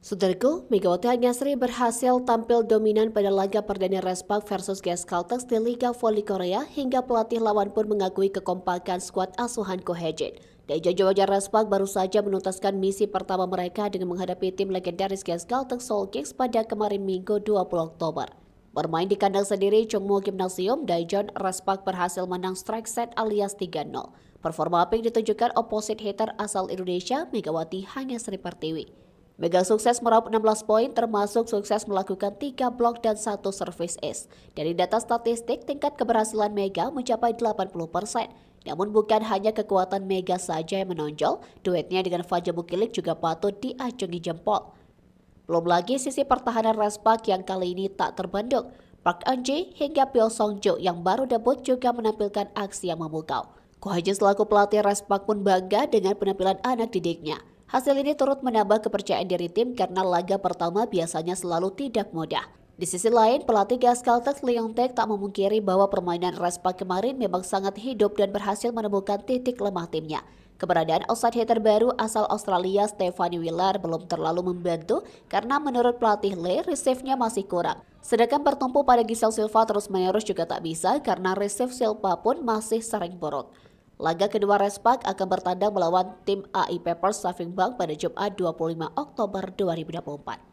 Saudaraku, Megawati Anyasri berhasil tampil dominan pada laga perdana Respak versus GS Caltex di Liga Voli Korea hingga pelatih lawan pun mengakui kekompakan skuad asuhan Kohejin. Deja Jawa Respak baru saja menuntaskan misi pertama mereka dengan menghadapi tim legendaris GS Caltex Soul Kings pada kemarin Minggu 20 Oktober. Bermain di kandang sendiri Chungmo Gymnasium, Daejeon Respak berhasil menang strike set alias 3-0. Performa apik ditunjukkan opposite hitter asal Indonesia, Megawati Hanyasri Pertiwi. Mega sukses meraup 16 poin termasuk sukses melakukan 3 blok dan 1 service ace. Dari data statistik, tingkat keberhasilan Mega mencapai 80%. Namun bukan hanya kekuatan Mega saja yang menonjol, duetnya dengan Fajar Bukilik juga patut diacungi jempol. Belum lagi sisi pertahanan Respak yang kali ini tak terbendung. Park Anji hingga Pyo Song Jo yang baru debut juga menampilkan aksi yang memukau. Kohajin selaku pelatih Respak pun bangga dengan penampilan anak didiknya. Hasil ini turut menambah kepercayaan diri tim karena laga pertama biasanya selalu tidak mudah. Di sisi lain, pelatih Gas Caltex Leontek tak memungkiri bahwa permainan Respa kemarin memang sangat hidup dan berhasil menemukan titik lemah timnya. Keberadaan outside hitter baru asal Australia Stephanie Wheeler belum terlalu membantu karena menurut pelatih Le, receive-nya masih kurang. Sedangkan bertumpu pada Giselle Silva terus menerus juga tak bisa karena receive Silva pun masih sering buruk. Laga kedua Respak akan bertandang melawan tim AI Papers Saving Bank pada Jumat 25 Oktober 2024.